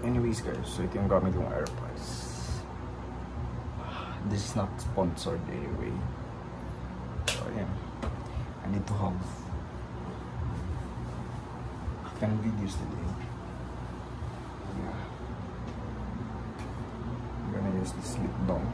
Anyways guys, so ito yung gamit kong AirPods. This is not sponsored anyway. So ayan. I need to have 10 videos today. Yeah. I'm gonna use this lip balm.